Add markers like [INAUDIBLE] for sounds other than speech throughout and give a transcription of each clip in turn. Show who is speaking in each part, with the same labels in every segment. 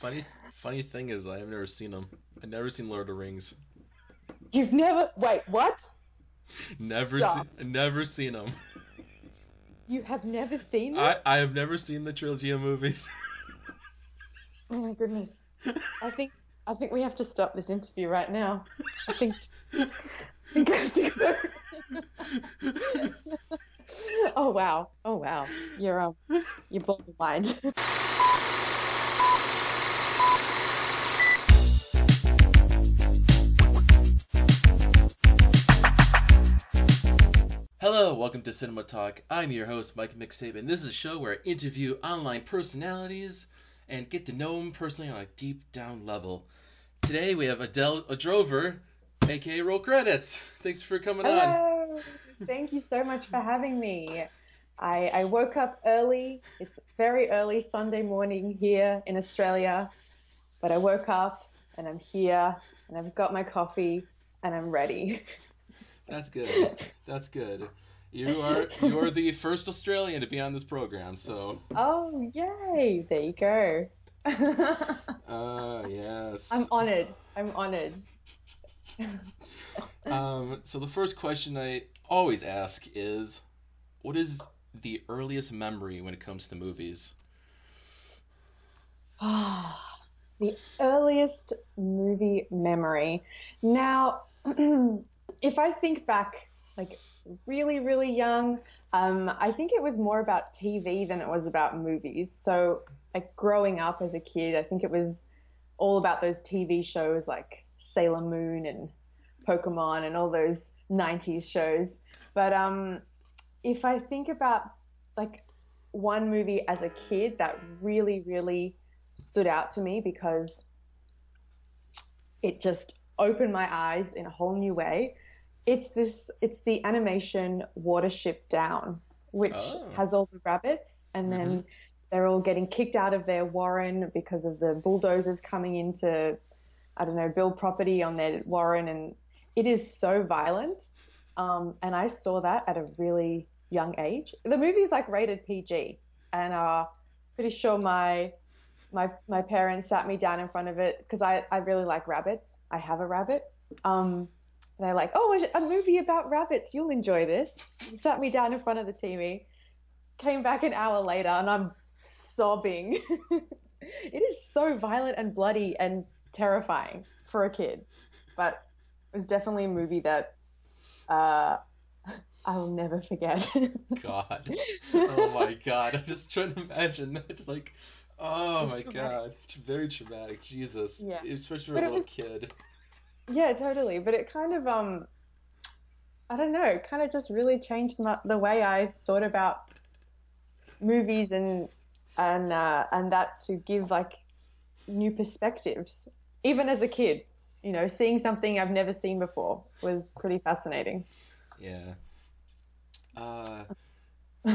Speaker 1: Funny, funny thing is, I have never seen them. I've never seen Lord of the Rings.
Speaker 2: You've never wait, what?
Speaker 1: Never,
Speaker 2: Stop.
Speaker 1: seen, never seen them.
Speaker 2: You have never seen them?
Speaker 1: I, I have never seen the trilogy of movies. [LAUGHS]
Speaker 2: Oh my goodness. I think I think we have to stop this interview right now. I think I think I have to go. [LAUGHS] oh wow. Oh wow. You're um you're blowing my mind. [LAUGHS]
Speaker 1: Hello, welcome to Cinema Talk. I'm your host, Mike Mixtape, and this is a show where I interview online personalities and get to know them personally on a deep down level. Today we have Adelle Drover, aka Roll Credits. Thanks for coming on.
Speaker 2: Hello. Thank you so much for having me. I, I woke up early. It's very early Sunday morning here in Australia, but I woke up and I'm here and I've got my coffee and I'm ready.
Speaker 1: That's good. [LAUGHS] That's good. You are you are the first Australian to be on this program, so
Speaker 2: Oh, yay! There you go.
Speaker 1: uh yes.
Speaker 2: I'm honored. I'm honored.
Speaker 1: Um, so the first question I always ask is, what is the earliest memory when it comes to movies?
Speaker 2: Ah, [SIGHS] the earliest movie memory. Now, [CLEARS THROAT] if I think back, like really, really young, um, I think it was more about TV than it was about movies. So, like growing up as a kid, I think it was all about those TV shows like Sailor Moon and Pokemon and all those 90s shows. But um, if I think about like one movie as a kid that really, really stood out to me because it just opened my eyes in a whole new way. It's this, it's the animation Watership Down, which
Speaker 1: Oh.
Speaker 2: has all the rabbits and then they're all getting kicked out of their warren because of the bulldozers coming into, I don't know, build property on their warren. And it is so violent. Um, and I saw that at a really young age. The movie's like rated PG, and uh, pretty sure my my my parents sat me down in front of it because I, I really like rabbits. I have a rabbit. Um, they're like, oh, a- a movie about rabbits. You'll enjoy this. Sat me down in front of the TV. Came back an hour later, and I'm sobbing. [LAUGHS] it is so violent and bloody and terrifying for a kid, but it was definitely a movie that uh, [LAUGHS] I will never forget. [LAUGHS]
Speaker 1: God. Oh my god. I'm just trying to imagine that. Just like, oh my
Speaker 2: traumatic.
Speaker 1: god. Very traumatic. Jesus.
Speaker 2: Yeah.
Speaker 1: Especially for
Speaker 2: But
Speaker 1: a little
Speaker 2: was-
Speaker 1: kid.
Speaker 2: Yeah, totally. But it kind of, um, I don't know, kind of just really changed my, the way I thought about movies and and uh, and that to give like new perspectives, even as a kid. You know, seeing something I've never seen before was pretty fascinating.
Speaker 1: Yeah. Uh,
Speaker 2: I [LAUGHS]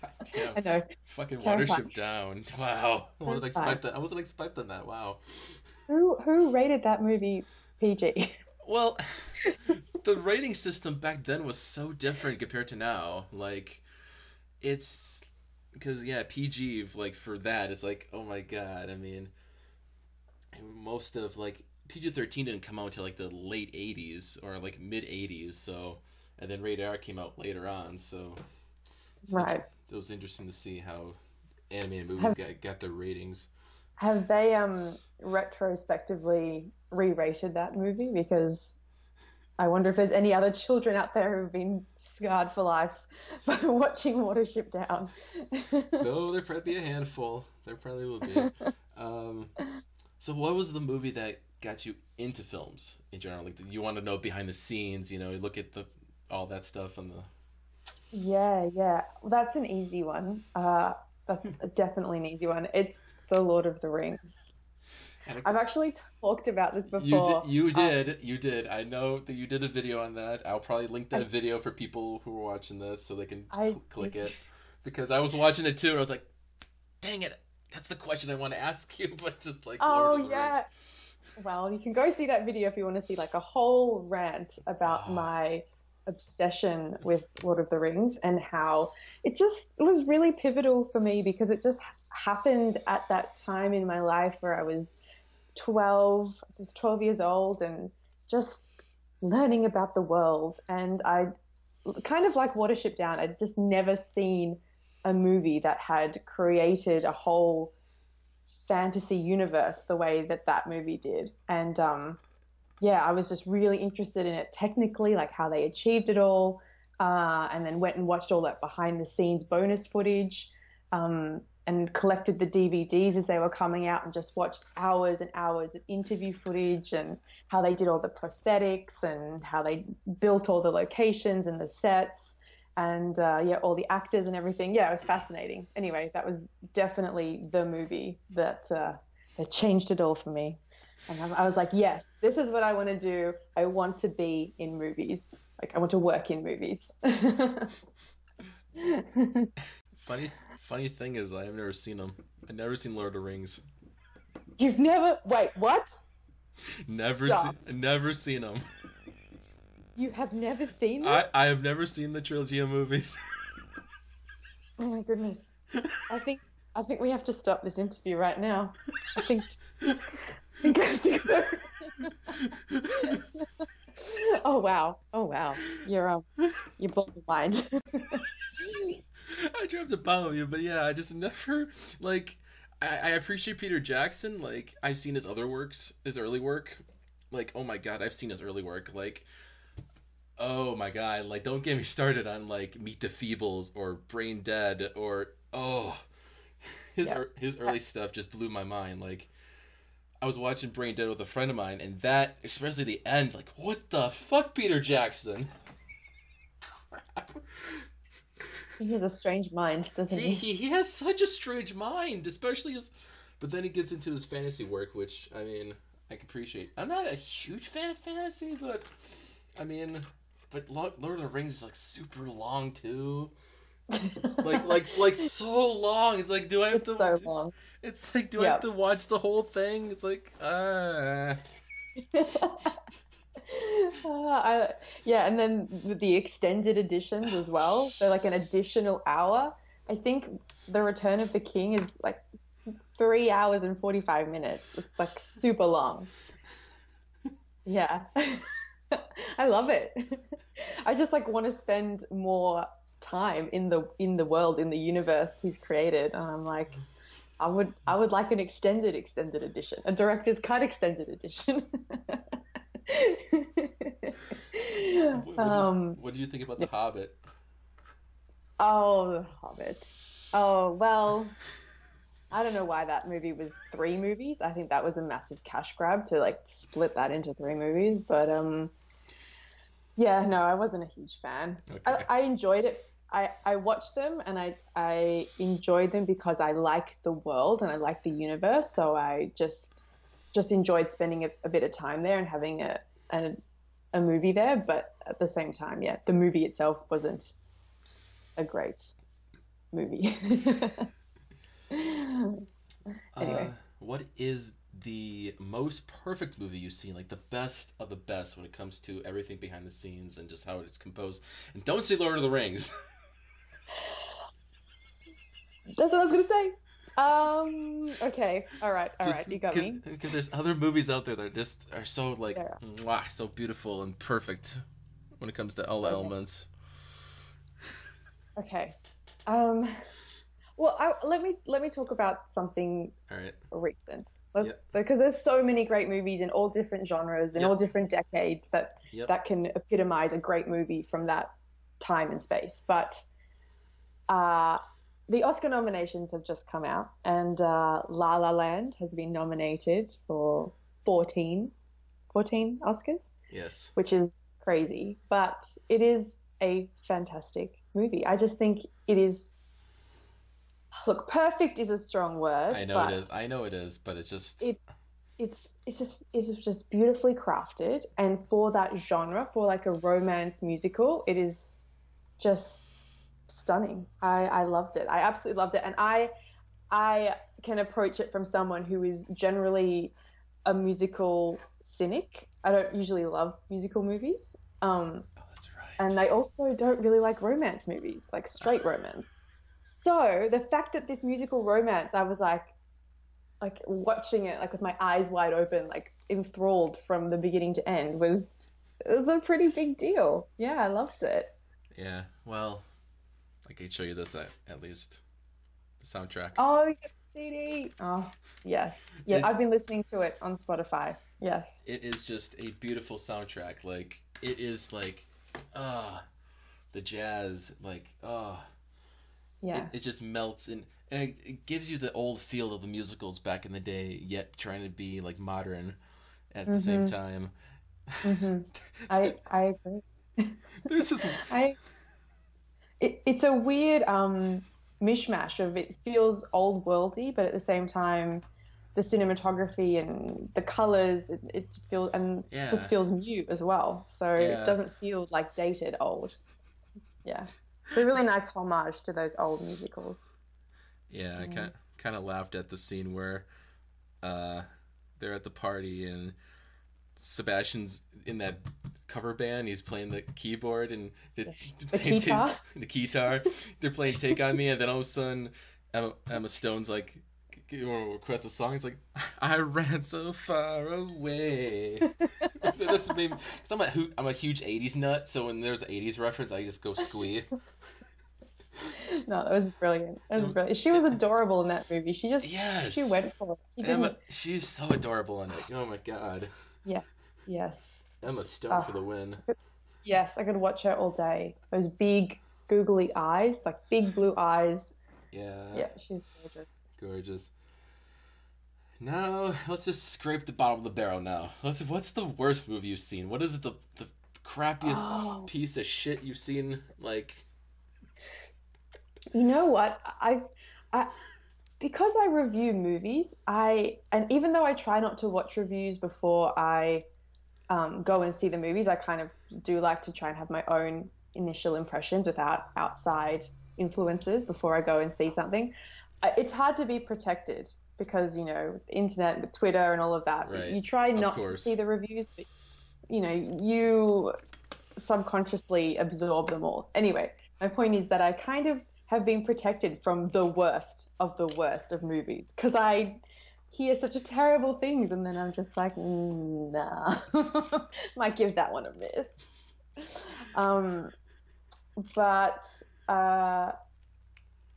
Speaker 1: god damn.
Speaker 2: know.
Speaker 1: Fucking
Speaker 2: Terrifying.
Speaker 1: Watership Down. Wow. I wasn't expecting. that. I wasn't expecting that. Wow.
Speaker 2: Who who rated that movie PG? [LAUGHS]
Speaker 1: Well, the rating system back then was so different compared to now. Like, it's because yeah, PG like for that it's like oh my god. I mean, most of like PG thirteen didn't come out until like the late '80s or like mid '80s. So, and then Rated R came out later on. So,
Speaker 2: Right.
Speaker 1: it was interesting to see how animated movies got got their ratings.
Speaker 2: Have they um retrospectively re-rated that movie? Because I wonder if there's any other children out there who've been scarred for life [LAUGHS] by watching Watership Down. [LAUGHS]
Speaker 1: No, there probably be a handful. There probably will be. Um, so, what was the movie that got you into films in general? Like, you want to know behind the scenes. You know, you look at the all that stuff and the.
Speaker 2: yeah, yeah, well, that's an easy one. Uh, that's definitely an easy one. It's The Lord of the Rings.
Speaker 1: And
Speaker 2: I've actually talked about this
Speaker 1: you
Speaker 2: before.
Speaker 1: did. You
Speaker 2: Uh,
Speaker 1: did. you did. I know that you did a video on that. I'll probably link that
Speaker 2: I-
Speaker 1: video for people who are watching this so they can
Speaker 2: I
Speaker 1: cl- click it. Because I was watching it too, and I was like, "Dang it, that's the question I want to ask you," [LAUGHS] but just like. Lord
Speaker 2: Oh
Speaker 1: of the
Speaker 2: yeah.
Speaker 1: Rings.
Speaker 2: Well, you can go see that video if you want to see like a whole rant about
Speaker 1: Ah.
Speaker 2: my obsession with Lord of the Rings and how it just it was really pivotal for me because it just happened at that time in my life where I was 12, I was 12 years old and just learning about the world. And I kind of like Watership Down, I'd just never seen a movie that had created a whole fantasy universe the way that that movie did. And um, yeah, I was just really interested in it technically, like how they achieved it all. Uh, and then went and watched all that behind the scenes bonus footage um, and collected the DVDs as they were coming out and just watched hours and hours of interview footage and how they did all the prosthetics and how they built all the locations and the sets and uh, yeah, all the actors and everything. Yeah, it was fascinating. Anyway, that was definitely the movie that uh, that changed it all for me. And I, I was like, yes, this is what I want to do. I want to be in movies. Like, I want to work in movies. [LAUGHS]
Speaker 1: funny, funny thing is, I have never seen them. I've never seen Lord of the Rings.
Speaker 2: You've never wait what?
Speaker 1: Never, se- never seen them.
Speaker 2: You have never seen them?
Speaker 1: I, I have never seen the trilogy of movies. [LAUGHS]
Speaker 2: oh my goodness. I think I think we have to stop this interview right now. I think I think I have to go. [LAUGHS] oh wow. Oh wow. You're um you're blowing my mind. [LAUGHS]
Speaker 1: I dropped a bomb on you, but yeah, I just never like I, I appreciate Peter Jackson. Like I've seen his other works, his early work. Like, oh my god, I've seen his early work. Like oh my god, like don't get me started on like Meet the Feebles or Brain Dead or oh [LAUGHS] his yeah. his early stuff just blew my mind. Like I was watching Brain Dead with a friend of mine and that especially the end, like what the fuck Peter Jackson? [LAUGHS]
Speaker 2: Crap. He has a strange mind, doesn't he?
Speaker 1: He, he has such a strange mind, especially his but then he gets into his fantasy work, which I mean, I can appreciate. I'm not a huge fan of fantasy, but I mean, but Lord of the Rings is like super long too. [LAUGHS] like like like so long. It's like do I have
Speaker 2: it's
Speaker 1: to
Speaker 2: so long.
Speaker 1: It's like do. I have to watch the whole thing? It's like uh, [LAUGHS]
Speaker 2: I, yeah, and then the extended editions as well. They're like an additional hour. I think the Return of the King is like three hours and forty five minutes. It's like super long. Yeah. [LAUGHS] I love it. [LAUGHS] I just like want to spend more time in the in the world in the universe he's created. And I'm like, I would I would like an extended extended edition, a director's cut extended edition. [LAUGHS]
Speaker 1: what, um, what do you think about the Hobbit?
Speaker 2: Oh, the Hobbit. Oh well. I don't know why that movie was three movies. I think that was a massive cash grab to like split that into three movies. But um, yeah, no, I wasn't a huge fan. Okay. I, I enjoyed it. I, I watched them and I I enjoyed them because I like the world and I like the universe. So I just just enjoyed spending a, a bit of time there and having a, a a movie there. But at the same time, yeah, the movie itself wasn't a great movie. [LAUGHS]
Speaker 1: anyway, uh, what is the most perfect movie you've seen, like the best of the best when it comes to everything behind the scenes and just how it's composed. And don't say Lord of the Rings. [LAUGHS]
Speaker 2: That's what I was gonna say. Um. Okay. All right. All just, right. You got
Speaker 1: me. Because there's other movies out there that are just are so like, mwah, so beautiful and perfect when it comes to all the okay. elements.
Speaker 2: Okay. Um. Well, I, let me let me talk about something
Speaker 1: right.
Speaker 2: recent. Yep. Because there's so many great movies in all different genres in yep. all different decades that yep. that can epitomize a great movie from that time and space. But uh, the Oscar nominations have just come out, and uh, La La Land has been nominated for 14, 14 Oscars.
Speaker 1: Yes.
Speaker 2: Which is crazy, but it is a fantastic movie. I just think it is look, perfect is a strong word.
Speaker 1: I know it is. I know it is, but it's just
Speaker 2: it, it's it's just it's just beautifully crafted, and for that genre, for like a romance musical, it is just stunning. I I loved it. I absolutely loved it, and I I can approach it from someone who is generally a musical cynic. I don't usually love musical movies. Um,
Speaker 1: oh, that's right.
Speaker 2: And I also don't really like romance movies, like straight romance. so the fact that this musical romance, I was like, like watching it like with my eyes wide open, like enthralled from the beginning to end was it was a pretty big deal. Yeah, I loved it.
Speaker 1: Yeah. Well, I can show you this at, at least. The soundtrack.
Speaker 2: Oh, CD. Oh, yes. Yeah,
Speaker 1: It's-
Speaker 2: I've been listening to it on Spotify. Yes.
Speaker 1: It is just a beautiful soundtrack. Like it is like, ah, the jazz. Like ah,
Speaker 2: Yeah.
Speaker 1: it, it just melts in. And it, it gives you the old feel of the musicals back in the day, yet trying to be like modern at the same time.
Speaker 2: hmm [LAUGHS] I I agree.
Speaker 1: There's this [LAUGHS]
Speaker 2: I it, it's a weird um mishmash of it feels old worldy, but at the same time the cinematography and the colors it, it feels and
Speaker 1: Yeah.
Speaker 2: just feels new as well. So
Speaker 1: Yeah.
Speaker 2: it doesn't feel like dated old. Yeah. It's a really nice homage to those old musicals.
Speaker 1: Yeah, I kind kind of laughed at the scene where uh, they're at the party and Sebastian's in that cover band. He's playing the keyboard and the,
Speaker 2: The [LAUGHS] guitar. [LAUGHS]
Speaker 1: the guitar. They're playing "Take on Me," and then all of a sudden, Emma, Emma Stone's like, you want to request a song? It's like, I ran so far away. [LAUGHS] this made me, cause I'm a I'm a huge '80s nut, so when there's an '80s reference, I just go squee.
Speaker 2: No, that was brilliant. That was brilliant. She was adorable in that movie. She just
Speaker 1: Yes.
Speaker 2: she went for it. She
Speaker 1: Emma, she's so adorable in it. Oh my god.
Speaker 2: yes, yes.
Speaker 1: Emma Stone
Speaker 2: Ah.
Speaker 1: for the win.
Speaker 2: Yes, I could watch her all day. Those big googly eyes, like big blue eyes.
Speaker 1: Yeah,
Speaker 2: Yeah, she's gorgeous.
Speaker 1: gorgeous. Now let's just scrape the bottom of the barrel. Now, let's. What's the worst movie you've seen? What is the the crappiest
Speaker 2: Oh.
Speaker 1: piece of shit you've seen? Like,
Speaker 2: You know what? I, I, because I review movies, I and even though I try not to watch reviews before I um, go and see the movies, I kind of do like to try and have my own initial impressions without outside influences before I go and see something. It's hard to be protected because you know internet, with Twitter, and all of that.
Speaker 1: Right.
Speaker 2: You try not to see the reviews, but you know you subconsciously absorb them all. Anyway, my point is that I kind of have been protected from the worst of the worst of movies because I hear such a terrible things and then I'm just like, mm, nah, [LAUGHS] might give that one a miss. Um, but uh,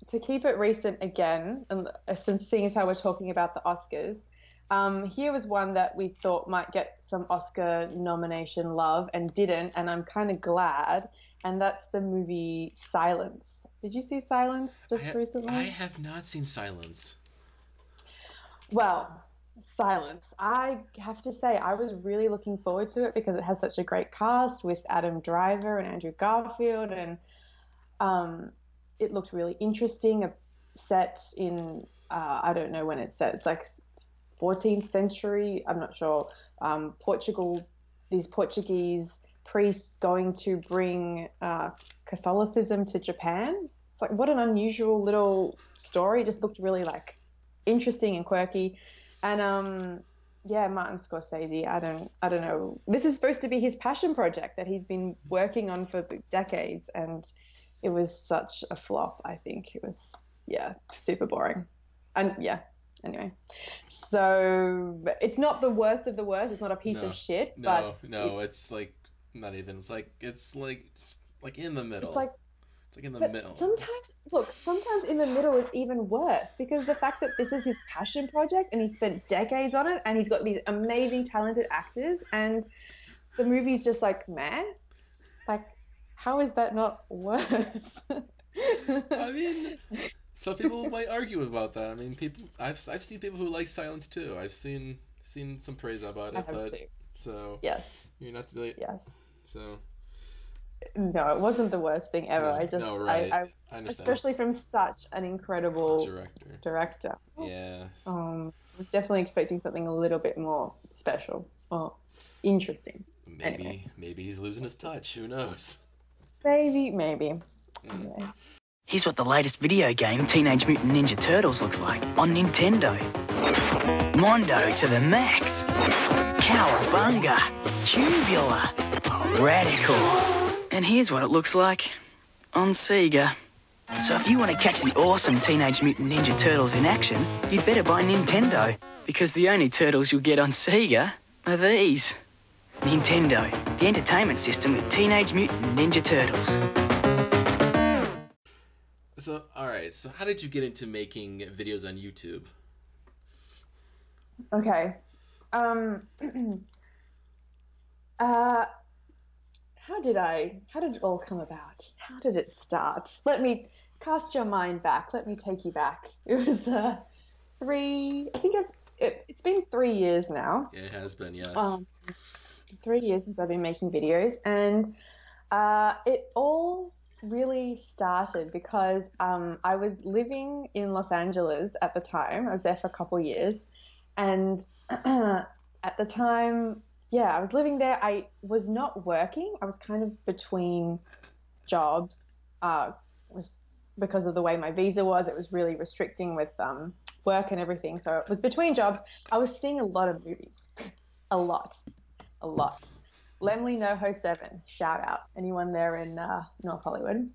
Speaker 2: to keep it recent again, and uh, since seeing as how we're talking about the Oscars, um, here was one that we thought might get some Oscar nomination love and didn't, and I'm kind of glad. And that's the movie Silence. Did you see Silence just
Speaker 1: I, ha-
Speaker 2: recently?
Speaker 1: I have not seen Silence.
Speaker 2: Well, Silence. I have to say, I was really looking forward to it because it has such a great cast with Adam Driver and Andrew Garfield, and um, it looked really interesting. A set in uh, I don't know when it's set. It's like 14th century. I'm not sure. Um, Portugal. These Portuguese priests going to bring uh, Catholicism to Japan. It's like what an unusual little story. It just looked really like interesting and quirky. And um, yeah, Martin Scorsese. I don't, I don't know. This is supposed to be his passion project that he's been working on for decades, and it was such a flop. I think it was, yeah, super boring. And yeah, anyway. So it's not the worst of the worst. It's not a piece
Speaker 1: No,
Speaker 2: of shit,
Speaker 1: No,
Speaker 2: but
Speaker 1: no, it's like not even. It's like it's like it's like in the middle.
Speaker 2: it's like
Speaker 1: It's like in the
Speaker 2: But
Speaker 1: middle.
Speaker 2: sometimes, look, sometimes in the middle is even worse because the fact that this is his passion project and he spent decades on it and he's got these amazing, talented actors and the movie's just like, man, Like, how is that not worse?
Speaker 1: I mean, some people might argue about that. I mean, people. I've I've seen people who like Silence too. I've seen seen some praise about it, but so
Speaker 2: yes,
Speaker 1: you're not to late.
Speaker 2: yes.
Speaker 1: so.
Speaker 2: No, it wasn't the worst thing ever.
Speaker 1: No,
Speaker 2: I just,
Speaker 1: no, right.
Speaker 2: I, I,
Speaker 1: I
Speaker 2: especially from such an incredible
Speaker 1: director.
Speaker 2: director.
Speaker 1: Yeah.
Speaker 2: Um, I was definitely expecting something a little bit more special or interesting.
Speaker 1: Maybe
Speaker 2: Anyway.
Speaker 1: maybe he's losing his touch. Who knows?
Speaker 2: Maybe, maybe.
Speaker 1: Mm.
Speaker 2: Anyway.
Speaker 3: Here's what the latest video game, Teenage Mutant Ninja Turtles, looks like on Nintendo. Mondo to the max. Cowabunga. Tubular. Radical. And here's what it looks like on Sega. So if you want to catch the awesome Teenage Mutant Ninja Turtles in action, you'd better buy Nintendo, because the only turtles you'll get on Sega are these. Nintendo, the entertainment system with Teenage Mutant Ninja Turtles.
Speaker 1: So, all right. So, how did you get into making videos on YouTube?
Speaker 2: Okay. Um. [CLEARS THROAT] uh. How did I? How did it all come about? How did it start? Let me cast your mind back. Let me take you back. [LAUGHS] It was uh, three. I think I've, it, it's been three years now.
Speaker 1: Yeah, it has been. Yes.
Speaker 2: Um, three years since I've been making videos, and uh, it all really started because um, I was living in Los Angeles at the time. I was there for a couple years, and [CLEARS THROAT] at the time, yeah, I was living there. I was not working. I was kind of between jobs. Uh, was because of the way my visa was, it was really restricting with um, work and everything. So it was between jobs. I was seeing a lot of movies, a lot, a lot. Laemmle NoHo 7, shout out. Anyone there in uh, North Hollywood?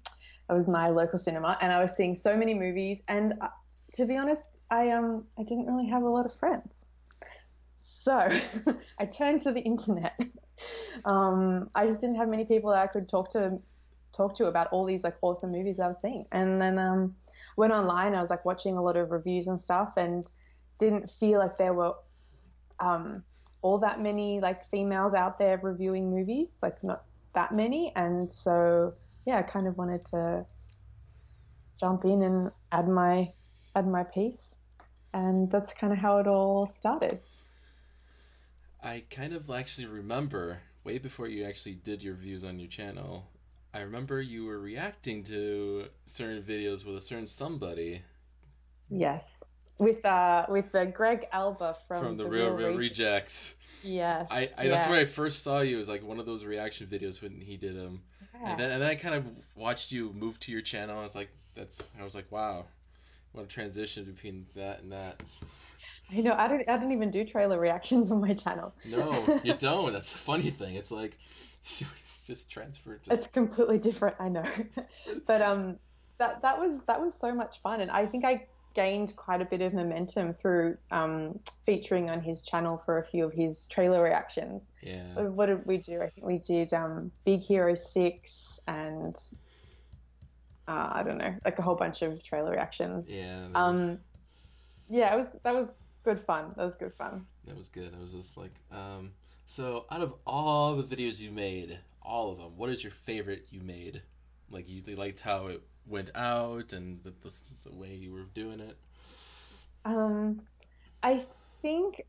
Speaker 2: It was my local cinema, and I was seeing so many movies. And uh, to be honest, I um I didn't really have a lot of friends, so [LAUGHS] I turned to the internet. um, I just didn't have many people that I could talk to talk to about all these like awesome movies I was seeing, and then um, went online. I was like watching a lot of reviews and stuff, and didn't feel like there were um all that many like females out there reviewing movies, like not that many, and so yeah, I kind of wanted to jump in and add my add my piece, and that's kind of how it all started.
Speaker 1: I kind of actually remember way before you actually did your views on your channel. I remember you were reacting to certain videos with a certain somebody.
Speaker 2: Yes, with uh with the Greg Alba from,
Speaker 1: from the, the Real Real, Reel Rejects.
Speaker 2: Yes.
Speaker 1: I, I
Speaker 2: yeah.
Speaker 1: that's where I first saw you. It was like one of those reaction videos when he did them. Yeah. And then and then I kind of watched you move to your channel. And it's like that's I was like wow, what a transition between that and that.
Speaker 2: I know I don't I don't even do trailer reactions on my channel.
Speaker 1: no, you [LAUGHS] don't. That's the funny thing. It's like [LAUGHS] she was just transferred. Just...
Speaker 2: It's completely different. I know, [LAUGHS] but um, that that was that was so much fun, and I think I gained quite a bit of momentum through um, featuring on his channel for a few of his trailer reactions.
Speaker 1: Yeah.
Speaker 2: What did we do? I think we did um, Big Hero 6 and uh, I don't know, like a whole bunch of trailer reactions.
Speaker 1: Yeah.
Speaker 2: Um, was... yeah, it was that was good fun. That was good fun.
Speaker 1: That was good. I was just like, um, so out of all the videos you made, all of them, what is your favorite you made? Like you liked how it went out and the, the, the way you were doing it?
Speaker 2: Um, I think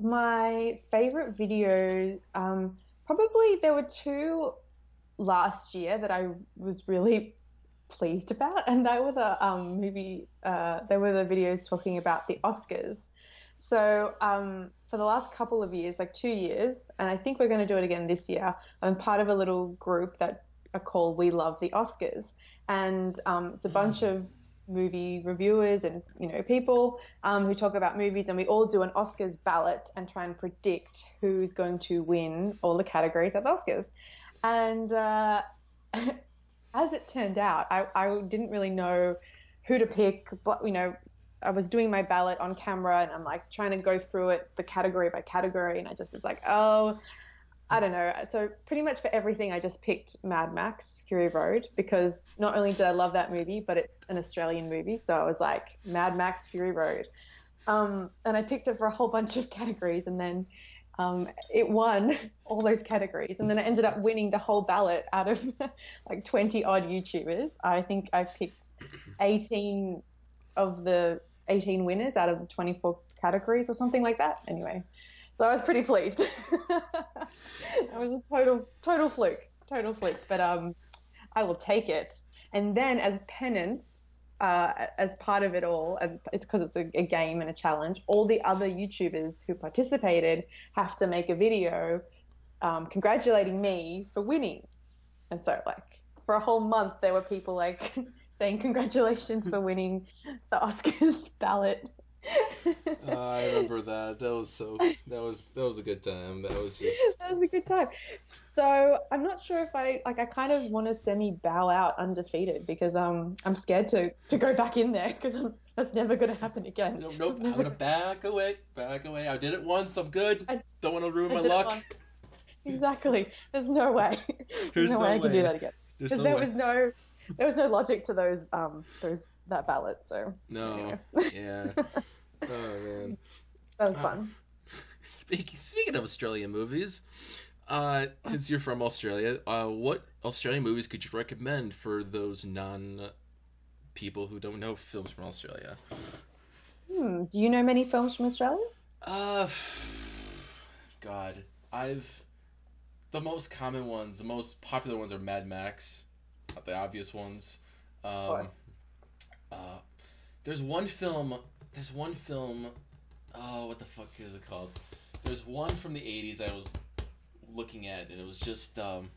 Speaker 2: my favorite video, um, probably there were two last year that I was really pleased about, and they were the um, movie. Uh, they were the videos talking about the Oscars. So um, for the last couple of years, like two years, and I think we're going to do it again this year. I'm part of a little group that are called We Love the Oscars, and um, it's a bunch of movie reviewers and you know people um, who talk about movies, and we all do an Oscars ballot and try and predict who's going to win all the categories at the Oscars. And uh, [LAUGHS] as it turned out, I, I didn't really know who to pick, but you know. I was doing my ballot on camera and I'm like trying to go through it the category by category and I just was like, oh, I don't know. So pretty much for everything, I just picked Mad Max Fury Road because not only did I love that movie, but it's an Australian movie. So I was like, Mad Max Fury Road. Um, and I picked it for a whole bunch of [LAUGHS] categories, and then um, it won [LAUGHS] all those categories. And then I ended up winning the whole ballot out of [LAUGHS] like 20 odd YouTubers. I think I picked 18 of the 18 winners out of the 24 categories or something like that. Anyway. So I was pretty pleased. [LAUGHS] that was a total total fluke, total fluke. But um, I will take it. And then as penance, uh, as part of it all, and it's because it's a, a, game and a challenge. All the other YouTubers who participated have to make a video um, congratulating me for winning. And so, like, for a whole month, there were people like [LAUGHS] saying congratulations for [LAUGHS] winning the Oscars [LAUGHS] ballot. [LAUGHS]
Speaker 1: Uh, I remember that. That was so. That was that was a good time. That was just.
Speaker 2: that was a good time. So I'm not sure if I like. I kind of want to semi bow out undefeated because um I'm scared to to go back in there because that's never gonna happen again.
Speaker 1: Nope, nope. [LAUGHS] I'm gonna back away, back away. I did it once. I'm good.
Speaker 2: I-
Speaker 1: Don't want to ruin
Speaker 2: I
Speaker 1: my luck.
Speaker 2: Exactly. There's no way. There's,
Speaker 1: There's [LAUGHS]
Speaker 2: no,
Speaker 1: no
Speaker 2: way I can do that again. Because
Speaker 1: no
Speaker 2: there
Speaker 1: way.
Speaker 2: was no there was no logic to those um those that ballot. So
Speaker 1: No.
Speaker 2: anyway.
Speaker 1: Yeah. [LAUGHS] Oh man.
Speaker 2: that was
Speaker 1: Uh, [LAUGHS]
Speaker 2: fun.
Speaker 1: Speaking speaking of Australian movies, uh, since you're from Australia, uh, what Australian movies could you recommend for those non people who don't know films from Australia?
Speaker 2: Hmm. Do you know many films from Australia?
Speaker 1: Uh, [SIGHS] God, I've the most common ones, the most popular ones are Mad Max, not the obvious ones. Um. Uh, there's one film. There's one film. Oh, what the fuck is it called? There's one from the '80s I was looking at, and it was just um,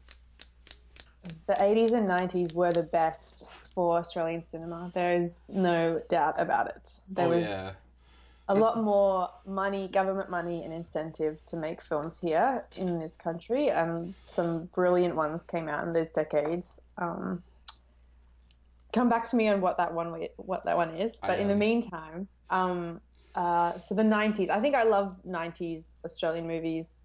Speaker 2: The 80s and 90s were the best for Australian cinema. There is no doubt about it. There
Speaker 1: oh
Speaker 2: was
Speaker 1: yeah,
Speaker 2: a lot more money, government money, and incentive to make films here in this country. And some brilliant ones came out in those decades. Um, come back to me on what that one what that one is.
Speaker 1: I
Speaker 2: But in the meantime, um, uh, so the 90s. I think I love 90s Australian movies,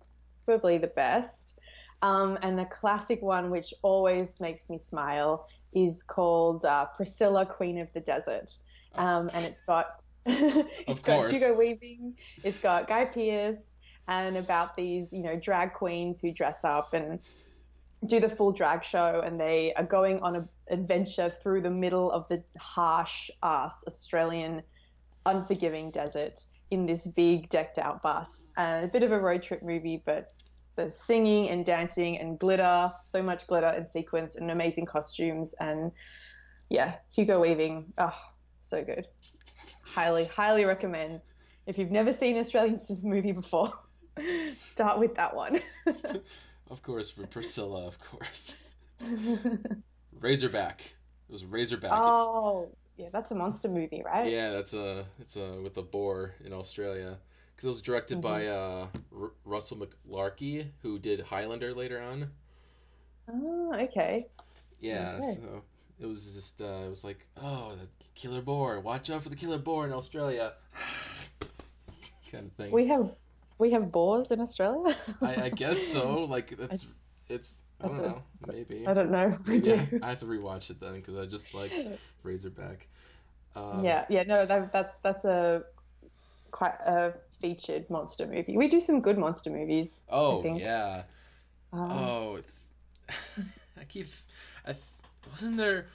Speaker 2: probably the best. Um, and the classic one, which always makes me smile, is called uh, Priscilla, Queen of the Desert. Um, and it's got [LAUGHS] it's
Speaker 1: Of
Speaker 2: got
Speaker 1: course.
Speaker 2: Hugo Weaving, it's got Guy Pearce, and about these you know drag queens who dress up and do the full drag show, and they are going on an adventure through the middle of the harsh ass Australian unforgiving desert in this big decked out bus. A bit of a road trip movie, but the singing and dancing and glitter, so much glitter and sequence and amazing costumes and yeah, Hugo Weaving, oh, so good. Highly, highly recommend. If you've never seen an Australian [LAUGHS] movie before, [LAUGHS] start with that one. [LAUGHS]
Speaker 1: of course for Priscilla, of course. [LAUGHS] Razorback. It was Razorback.
Speaker 2: oh, yeah, that's a monster movie, right?
Speaker 1: Yeah, that's a it's a with a boar in Australia because it was directed by uh, R- Russell Mulcahy, who did Highlander later on.
Speaker 2: Oh, okay.
Speaker 1: Yeah,
Speaker 2: Okay.
Speaker 1: so it was just uh, it was like oh the killer boar, watch out for the killer boar in Australia, [SIGHS] kind of thing.
Speaker 2: We have we have boars in Australia.
Speaker 1: I, I guess so. [LAUGHS] Like that's it's I don't
Speaker 2: That's a-
Speaker 1: know maybe.
Speaker 2: I don't know. [LAUGHS] We
Speaker 1: Yeah,
Speaker 2: do.
Speaker 1: I have to rewatch it then because I just like [LAUGHS] Razorback. Um,
Speaker 2: yeah, yeah, no, that, that's that's a quite a featured monster movie. We do some good monster movies.
Speaker 1: Oh yeah.
Speaker 2: Um,
Speaker 1: Oh, I keep. I wasn't there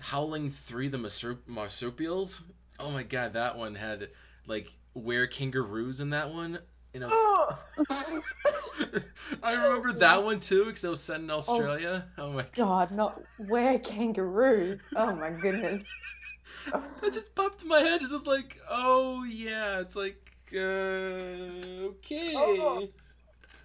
Speaker 1: Howling Three: The Marsup- Marsupials. Oh my god, that one had like were kangaroos in that one. And I, was,
Speaker 2: Oh
Speaker 1: I remember that one too because it was set in Australia. Oh, my god,
Speaker 2: God, not where kangaroos. Oh my goodness. [LAUGHS]
Speaker 1: that just popped in my head. It's just like, oh yeah, it's like uh, okay.
Speaker 2: Oh.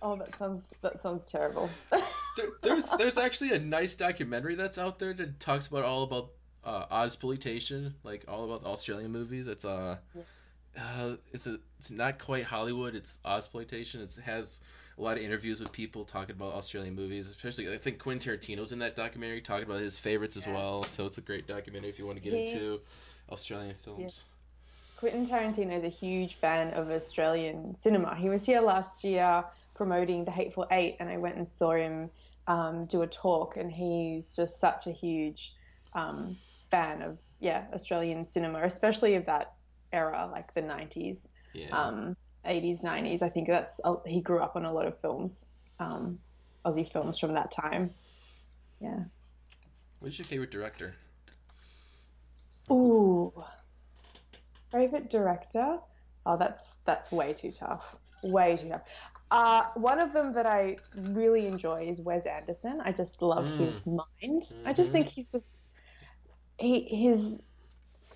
Speaker 2: Oh, that sounds that sounds terrible. [LAUGHS]
Speaker 1: There, there's there's actually a nice documentary that's out there that talks about all about uh, Ozploitation, like all about Australian movies. It's uh, uh, it's a it's not quite Hollywood. It's exploitation. It has a lot of interviews with people talking about Australian movies. Especially, I think Quentin Tarantino's in that documentary talking about his favorites as
Speaker 2: Yeah.
Speaker 1: well. So it's a great documentary if you want to get
Speaker 2: He-
Speaker 1: into Australian films.
Speaker 2: Quentin Tarantino is a huge fan of Australian cinema. He was here last year promoting The Hateful Eight, and I went and saw him um, do a talk, and he's just such a huge um, fan of yeah Australian cinema, especially of that era, like the '90s,
Speaker 1: Yeah.
Speaker 2: um, '80s, '90s. I think that's uh, he grew up on a lot of films, um, Aussie films from that time. Yeah.
Speaker 1: What's your favorite director?
Speaker 2: Ooh. Favorite director? Oh, that's that's way too tough. Way too tough. Uh, one of them that I really enjoy is Wes Anderson. I just love
Speaker 1: Mm.
Speaker 2: his mind. I just
Speaker 1: Mhm.
Speaker 2: think he's just he his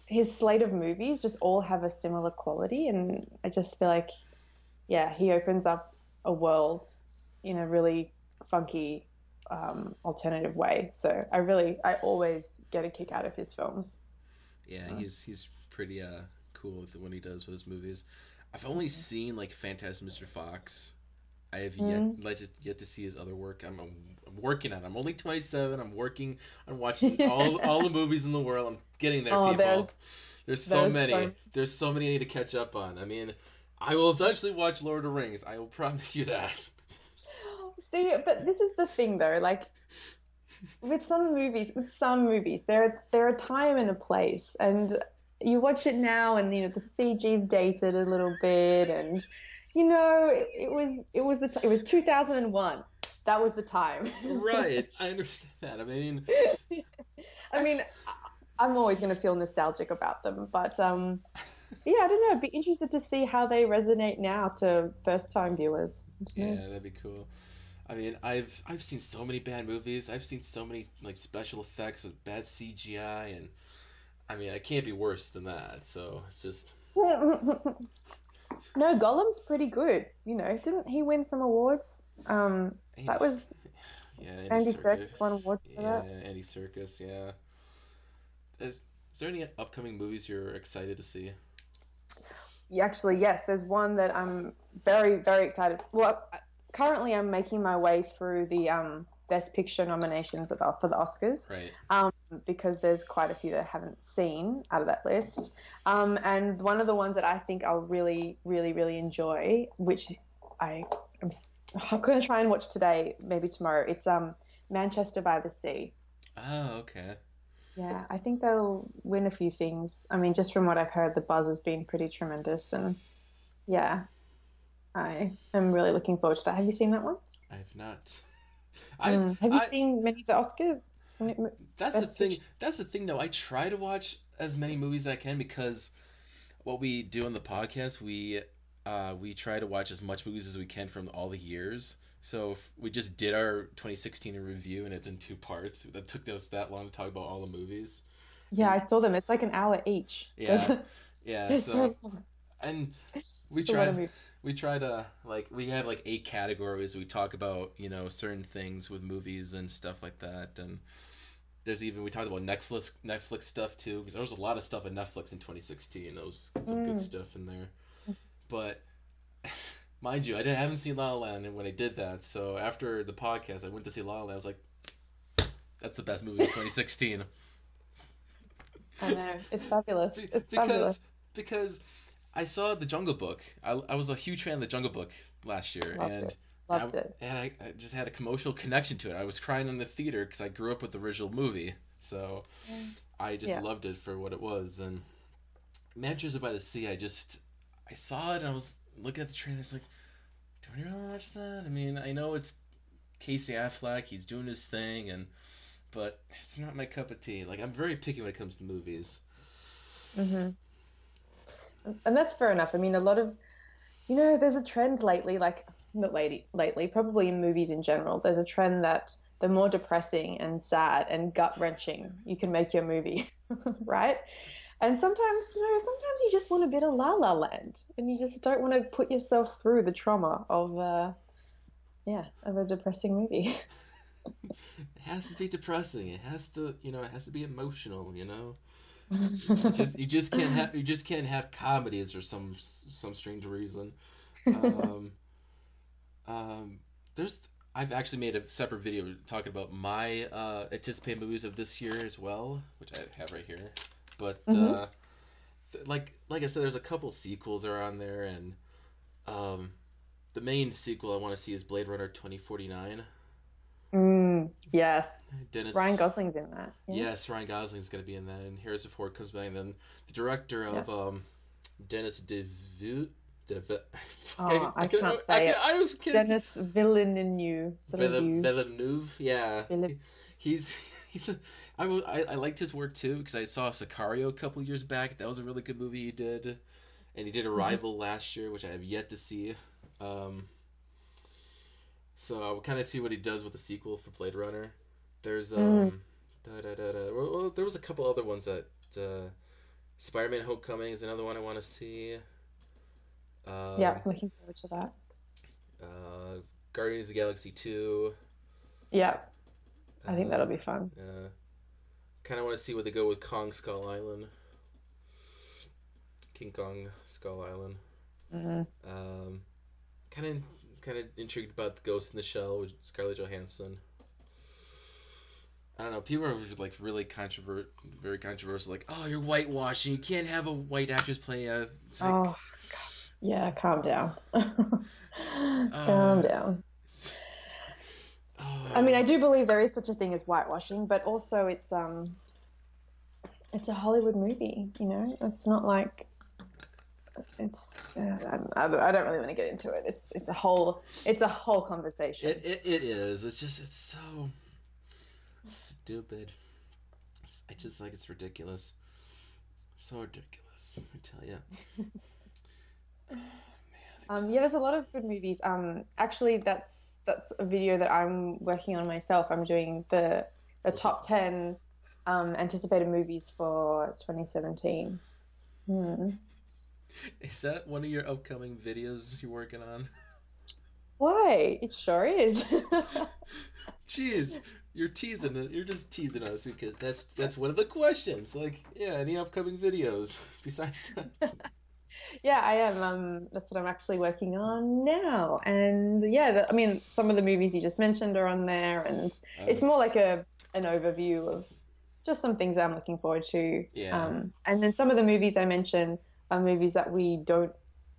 Speaker 2: his slate of movies just all have a similar quality, and I just feel like, yeah, he opens up a world in a really funky, um, alternative way. So I really, I always get a kick out of his films.
Speaker 1: Yeah, he's he's pretty uh cool with when he does with his movies. I've only seen like Fantastic Mr. Fox. I have yet
Speaker 2: Mm.
Speaker 1: like just yet to see his other work. I'm working on. it. I'm only 27. I'm working on watching all [LAUGHS] all the movies in the world. I'm getting there,
Speaker 2: Oh,
Speaker 1: people.
Speaker 2: there's-
Speaker 1: There's, so many. There's so many I need to catch up on. I mean, I will eventually watch Lord of the Rings. I will promise you that. [LAUGHS]
Speaker 2: See, but this is the thing though, like with some movies, with some movies, there there are time and a place, and you watch it now, and you know the CG's dated a little bit, and you know it, it was it was the t- it was 2001. That was the time.
Speaker 1: right. [LAUGHS] I understand that. I mean, [LAUGHS]
Speaker 2: I mean, I- I'm always going to feel nostalgic about them, but um, [LAUGHS] yeah, I don't know. I'd be interested to see how they resonate now to first-time viewers.
Speaker 1: yeah, that'd be cool. I mean, I've I've seen so many bad movies. I've seen so many like special effects of bad CGI, and I mean, I can't be worse than that. So it's just
Speaker 2: no, Gollum's pretty good. You know, didn't he win some awards? Um, That was- [SIGHS]
Speaker 1: yeah, Andy, Serkis
Speaker 2: won awards for
Speaker 1: yeah,
Speaker 2: that.
Speaker 1: Andy Serkis, yeah. Is, is there any upcoming movies you're excited to see?
Speaker 2: yeah, actually, yes, there's one that I'm very, very excited. Well, currently, I'm making my way through the um, Best Picture nominations of- for the Oscars.
Speaker 1: Right.
Speaker 2: um, because there's quite a few that I haven't seen out of that list. Um, and one of the ones that I think I'll really, really, really enjoy, which I s- I'm going to try and watch today, maybe tomorrow. It's um, Manchester by the Sea.
Speaker 1: Oh, okay.
Speaker 2: Yeah, I think they'll win a few things. I mean, just from what I've heard, the buzz has been pretty tremendous, and yeah, I am really looking forward to that. Have you seen that one?
Speaker 1: I have not. I
Speaker 2: Mm. Have you
Speaker 1: I-
Speaker 2: seen many of the Oscars?
Speaker 1: That's the thing.
Speaker 2: Picture?
Speaker 1: That's the thing, though. I try to watch as many movies as I can because what we do on the podcast, we uh, we try to watch as much movies as we can from all the years. So we just did our 2016 in review, and it's in two parts. That took us that long to talk about all the movies.
Speaker 2: Yeah, I saw them. It's like an hour each.
Speaker 1: Yeah. [LAUGHS] Yeah. So and we
Speaker 2: It's a lot of
Speaker 1: try we try to like we have like eight categories we talk about you know certain things with movies and stuff like that and there's even we talked about netflix netflix stuff too because there was a lot of stuff on netflix in 2016 there was some good
Speaker 2: Mm.
Speaker 1: stuff in there but [LAUGHS] mind you i didn't, haven't seen la La land when i did that so after the podcast i went to see la La land i was like that's the best movie of 2016
Speaker 2: I know it's fabulous. It's
Speaker 1: because
Speaker 2: fabulous.
Speaker 1: because I saw the Jungle Book. I, I was a huge fan of the Jungle Book last year,
Speaker 2: Loved
Speaker 1: and
Speaker 2: it. Loved
Speaker 1: I,
Speaker 2: it.
Speaker 1: and I, I just had a emotional connection to it. I was crying in the theater because I grew up with the original movie, so mm. I just
Speaker 2: Yeah.
Speaker 1: loved it for what it was. And Manchester by the Sea, I just I saw it and I was looking at the trailer. It's like, do I really watch that? I mean, I know it's Casey Affleck. He's doing his thing, and but it's not my cup of tea. Like I'm very picky when it comes to movies.
Speaker 2: hmm And that's fair enough. I mean, a lot of, you know, there's a trend lately, like not lately, lately, probably in movies in general. There's a trend that the more depressing and sad and gut wrenching you can make your movie, [LAUGHS] right? And sometimes, you know, sometimes you just want a bit of La La Land, and you just don't want to put yourself through the trauma of, uh, yeah, of a depressing movie. [LAUGHS]
Speaker 1: It has to be depressing. It has to, you know, it has to be emotional. You know, you just you just can't have you just can't have comedies or some some strange reason. Um, [LAUGHS] um, there's I've actually made a separate video talking about my uh, anticipated movies of this year as well, which I have right here. But
Speaker 2: Mhm.
Speaker 1: uh, th- like like I said, there's a couple sequels that are on there, and um, the main sequel I want to see is Blade Runner 2049.
Speaker 2: mm, yes,
Speaker 1: Dennis
Speaker 2: Ryan Gosling's in that. Yeah.
Speaker 1: Yes, Ryan Gosling's going to be in that, and Harrison Ford comes back, and then the director of um, Dennis. DeVille. [LAUGHS]
Speaker 2: Oh, I can't
Speaker 1: I,
Speaker 2: say
Speaker 1: I was kidding.
Speaker 2: Denis Villeneuve.
Speaker 1: Villeneuve.
Speaker 2: Villeneuve.
Speaker 1: Villeneuve, yeah.
Speaker 2: Villeneuve.
Speaker 1: He's he's. A, I, I I liked his work too because I saw Sicario a couple years back. That was a really good movie he did, and he did Arrival last year, which I have yet to see. Um, so I'll kind of see what he does with the sequel for Blade Runner. There's um, da, da, da, da. Well, well, there was a couple other ones that uh, Spider-Man: Homecoming is another one I want to see. Uh,
Speaker 2: Yeah, looking forward to that.
Speaker 1: Uh, Guardians of the Galaxy Two.
Speaker 2: Yeah, I think
Speaker 1: uh,
Speaker 2: that'll be fun.
Speaker 1: Uh, kind of want to see where they go with Kong Skull Island. King Kong Skull Island.
Speaker 2: Mhm.
Speaker 1: Um, kind of kind of intrigued about the Ghost in the Shell with Scarlett Johansson. I don't know. People are like really controvert, very controversial. Like, oh, you're whitewashing. You can't have a white actress play a. It's like,
Speaker 2: Oh, God. yeah, calm down. [LAUGHS] calm
Speaker 1: Uh,
Speaker 2: down.
Speaker 1: oh.
Speaker 2: I mean, I do believe there is such a thing as whitewashing, but also it's um, it's a Hollywood movie. You know, it's not like it's. Uh, I, I don't really want to get into it. It's it's a whole it's a whole conversation.
Speaker 1: It, it, it is. It's just it's so stupid. It's, I just like it's ridiculous. So ridiculous. I tell you. [LAUGHS]
Speaker 2: Um, yeah, there's a lot of good movies. Um, actually, that's that's a video that I'm working on myself. I'm doing the the top ten um, anticipated movies for 2017. Hmm.
Speaker 1: Is that one of your upcoming videos you're working on?
Speaker 2: Why? It sure is. [LAUGHS]
Speaker 1: Jeez, you're teasing it. You're just teasing us because that's that's one of the questions. Like, yeah, any upcoming videos besides that? [LAUGHS]
Speaker 2: yeah, I am. Um, that's what I'm actually working on now. And yeah, the, I mean, some of the movies you just mentioned are on there, and it's more like a an overview of just some things I'm looking forward to.
Speaker 1: Yeah.
Speaker 2: Um, and then some of the movies I mentioned are movies that we don't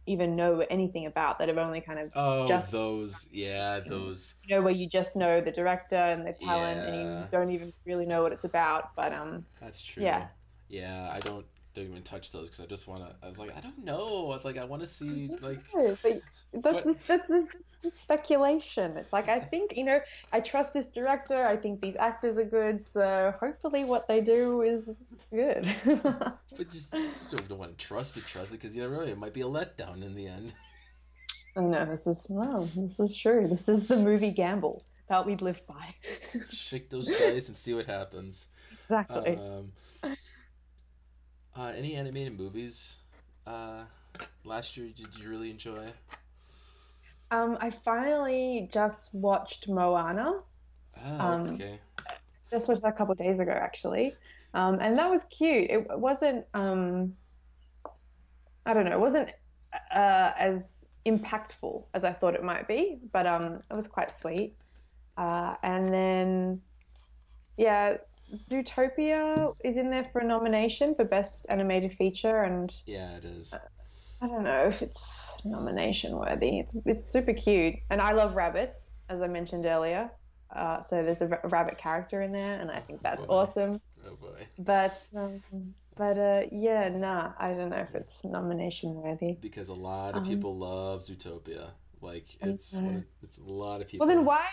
Speaker 2: even know anything about that have only kind of
Speaker 1: Oh,
Speaker 2: just-
Speaker 1: those. Yeah, those.
Speaker 2: you know where you just know the director and the talent and you don't even really know what it's about. But um,
Speaker 1: That's true.
Speaker 2: Yeah.
Speaker 1: Yeah, I don't don't even touch those because I just want to. I was like, I don't know. I was like, I want to see like.
Speaker 2: No, but that's,
Speaker 1: But-
Speaker 2: that's, that's, that's, that's speculation. It's like I [LAUGHS] think you know I trust this director. I think these actors are good. So hopefully what they do is good. [LAUGHS]
Speaker 1: But just don't, want to trust it, trust it because you know. It might be a letdown in the end. [LAUGHS]
Speaker 2: no, this is well, this is true. This is the movie gamble that we'd live by.
Speaker 1: Shake those dice and see what happens.
Speaker 2: exactly.
Speaker 1: Um, uh, any animated movies uh, last year did you really enjoy?
Speaker 2: Um, I finally just watched Moana.
Speaker 1: Oh,
Speaker 2: Um,
Speaker 1: okay.
Speaker 2: Just watched that a couple days ago, actually, um, and that was cute. It wasn't. Um, I don't know. It wasn't uh, as impactful as I thought it might be, but um, it was quite sweet. Uh, and then, yeah, Zootopia is in there for a nomination for Best Animated Feature, and
Speaker 1: Yeah, it is.
Speaker 2: I don't know if it's nomination worthy. It's it's super cute, and I love rabbits, as I mentioned earlier. Uh, so there's a rabbit character in there, and I think that's
Speaker 1: Boy.
Speaker 2: awesome.
Speaker 1: Oh boy.
Speaker 2: But um, but uh, yeah, nah, I don't know if it's nomination worthy.
Speaker 1: Because a lot of
Speaker 2: Um,
Speaker 1: people love Zootopia. Like it's
Speaker 2: know.
Speaker 1: one of- it's a lot of people.
Speaker 2: Well, then why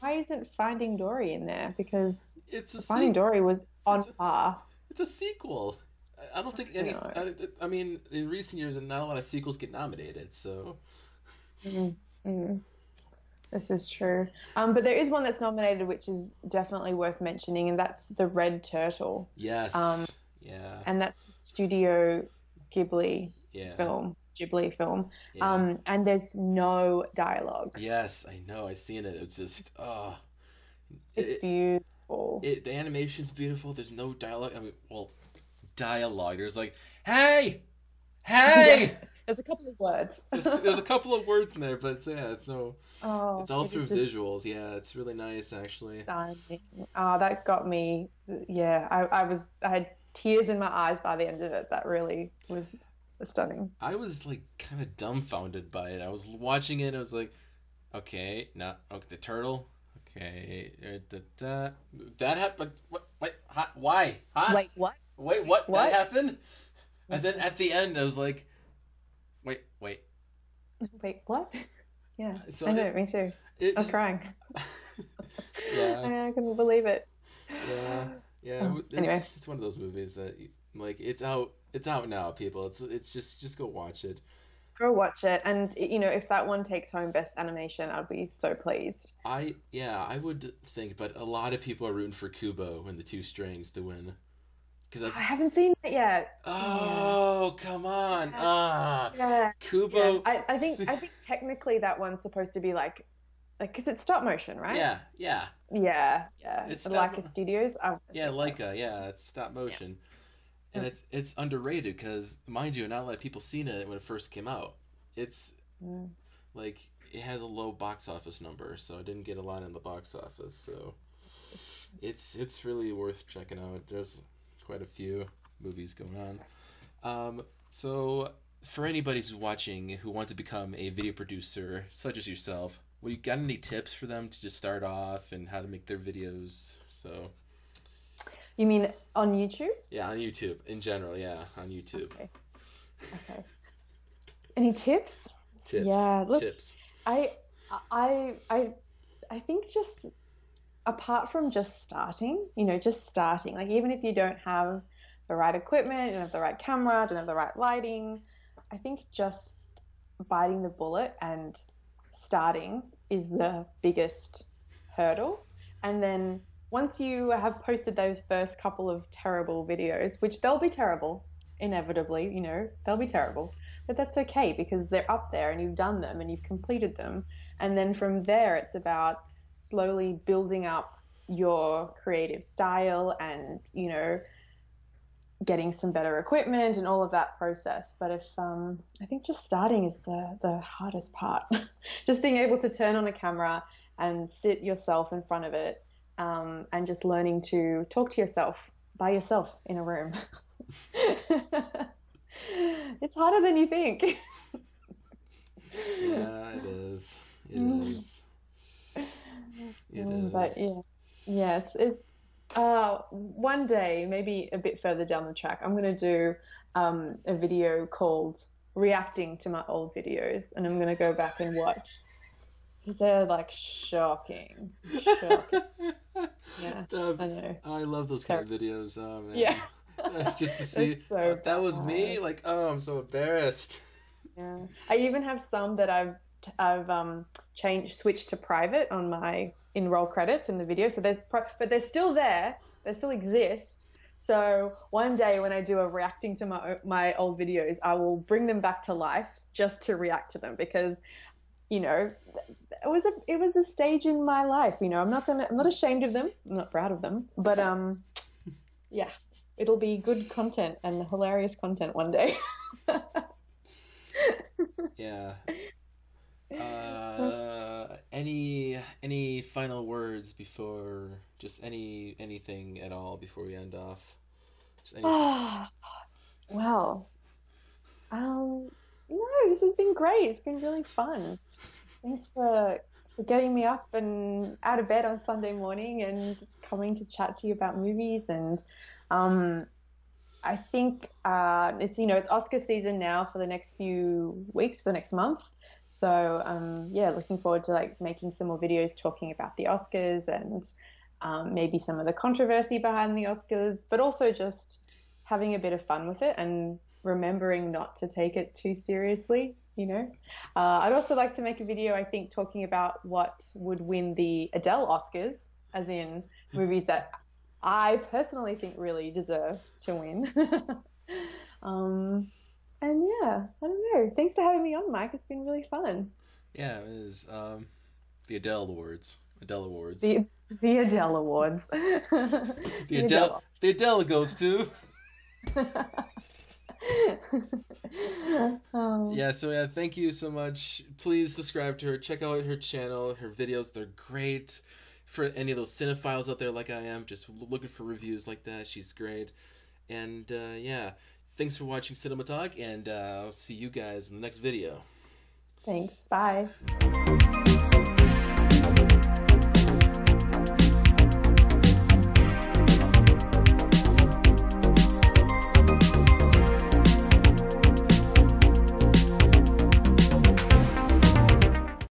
Speaker 2: why isn't Finding Dory in there? Because
Speaker 1: It's a
Speaker 2: Finding
Speaker 1: sequel.
Speaker 2: Dory was on
Speaker 1: It's a-
Speaker 2: par.
Speaker 1: It's a sequel. I- I don't think any. I, I mean, in recent years, and not a lot of sequels get nominated. So
Speaker 2: Mm, mm. This is true. Um, but there is one that's nominated, which is definitely worth mentioning, and that's the Red Turtle.
Speaker 1: yes,
Speaker 2: Um,
Speaker 1: yeah,
Speaker 2: and that's Studio Ghibli
Speaker 1: yeah,
Speaker 2: film, Ghibli film.
Speaker 1: yeah.
Speaker 2: Um, and there's no dialogue.
Speaker 1: yes, I know. I've seen it. It's just oh,
Speaker 2: It's
Speaker 1: it,
Speaker 2: beautiful.
Speaker 1: it, the animation's beautiful. There's no dialogue. I mean, well, dialogue. There's like, hey, hey. [LAUGHS]
Speaker 2: There's a couple of words. [LAUGHS]
Speaker 1: There's, there's a couple of words in there, but it's, yeah, it's no.
Speaker 2: oh,
Speaker 1: It's all through visuals. Yeah, it's really nice actually.
Speaker 2: stunning. Oh, that got me. Yeah, I, I was. I had tears in my eyes by the end of it. That really was stunning.
Speaker 1: I was like kind of dumbfounded by it. I was watching it. I was like, okay, not okay, the turtle. Okay, uh, da, da, that happened. What? Wait, huh, why? Huh?
Speaker 2: Wait, what?
Speaker 1: wait, what?
Speaker 2: what?
Speaker 1: That happened? [LAUGHS] And then at the end, I was like, wait, wait. [LAUGHS]
Speaker 2: Wait, what? [LAUGHS] Yeah,
Speaker 1: So
Speaker 2: I know.
Speaker 1: it-
Speaker 2: me too.
Speaker 1: It
Speaker 2: I was
Speaker 1: just-
Speaker 2: crying.
Speaker 1: yeah,
Speaker 2: I, I couldn't believe it.
Speaker 1: yeah, yeah.
Speaker 2: Oh,
Speaker 1: It's,
Speaker 2: anyway.
Speaker 1: it's one of those movies that like it's out. It's out now, people. It's it's just just go watch it.
Speaker 2: Go watch it, and you know if that one takes home best animation, I'd be so pleased.
Speaker 1: I yeah, I would think, but a lot of people are rooting for Kubo and the two strings to win, because that's
Speaker 2: I haven't seen it yet.
Speaker 1: oh come on ah
Speaker 2: Yeah,
Speaker 1: Kubo
Speaker 2: yeah. I, I think I [LAUGHS] think technically that one's supposed to be like, like because it's stop motion, right?
Speaker 1: yeah yeah
Speaker 2: Yeah, yeah.
Speaker 1: It's stop-
Speaker 2: Laika Studios.
Speaker 1: Yeah Leica yeah it's stop motion, and it's it's underrated because mind you, not a lot of people seen it when it first came out. It's
Speaker 2: Mm.
Speaker 1: like it has a low box office number, so it didn't get a lot in the box office. So it's it's really worth checking out. There's quite a few movies going on. Um, so for anybody who's watching who wants to become a video producer, such as yourself, well, you got any tips for them to just start off and how to make their videos? So
Speaker 2: You mean on YouTube?
Speaker 1: yeah, on YouTube in general. Yeah, on YouTube.
Speaker 2: Okay. Okay. Any tips?
Speaker 1: Tips.
Speaker 2: Yeah, look-
Speaker 1: Tips.
Speaker 2: I I I I think just apart from just starting, you know, just starting, like even if you don't have the right equipment, you don't have the right camera, don't have the right lighting, I think just biting the bullet and starting is the biggest hurdle. And then once you have posted those first couple of terrible videos, which they'll be terrible, inevitably, you know, they'll be terrible. But that's okay because they're up there and you've done them and you've completed them. And then from there, it's about slowly building up your creative style and, you know, getting some better equipment and all of that process. But if um, I think just starting is the, the hardest part, [LAUGHS] just being able to turn on a camera and sit yourself in front of it um, and just learning to talk to yourself by yourself in a room. [LAUGHS] it's harder than you think.
Speaker 1: Yeah, [LAUGHS] it is. It
Speaker 2: Mm.
Speaker 1: is. It
Speaker 2: Mm,
Speaker 1: is.
Speaker 2: But yeah, yeah, it's it's uh, one day, maybe a bit further down the track, I'm gonna do um, a video called reacting to my old videos, and I'm gonna go back and watch because they're like shocking, shocking. [LAUGHS] Yeah,
Speaker 1: The-
Speaker 2: I know.
Speaker 1: I love those kind of videos. Oh man.
Speaker 2: Yeah. [LAUGHS]
Speaker 1: Just to [LAUGHS] see
Speaker 2: so
Speaker 1: "Oh, that was me. Like, oh, I'm so embarrassed.
Speaker 2: Yeah, I even have some that I've I've um changed switched to private on my in roll credits in the video. So they're pro- but they're still there. They still exist. So one day when I do a reacting to my my old videos, I will bring them back to life just to react to them because you know it was a it was a stage in my life. You know, I'm not gonna I'm not ashamed of them. I'm not proud of them, but um yeah, it'll be good content and hilarious content one day. [LAUGHS]
Speaker 1: Yeah. Uh, any any final words before just any anything at all before we end off? [SIGHS]
Speaker 2: Well, um, no, this has been great. It's been really fun. Thanks for for getting me up and out of bed on Sunday morning and just coming to chat to you about movies. And um, I think uh, it's you know it's Oscar season now for the next few weeks, for the next month. So um, yeah, looking forward to like making some more videos talking about the Oscars and um, maybe some of the controversy behind the Oscars, but also just having a bit of fun with it and remembering not to take it too seriously. You know, uh, I'd also like to make a video. I think talking about what would win the Adelle Oscars, as in [LAUGHS] movies that I personally think really deserve to win. [LAUGHS] um, and yeah, I don't know. Thanks for having me on, Mike. It's been really fun.
Speaker 1: yeah, it is um, the Adelle Awards. Adelle Awards.
Speaker 2: The the Adelle Awards. [LAUGHS] [LAUGHS]
Speaker 1: the Adelle. The Adelle goes to. [LAUGHS]
Speaker 2: um,
Speaker 1: Yeah, so yeah, thank you so much. Please subscribe to her. Check out her channel, her videos. They're great. For any of those cinephiles out there like I am, just looking for reviews like that, she's great. And uh, yeah, Thanks for watching Cinema Talk, and uh, I'll see you guys in the next video.
Speaker 2: Thanks. Bye.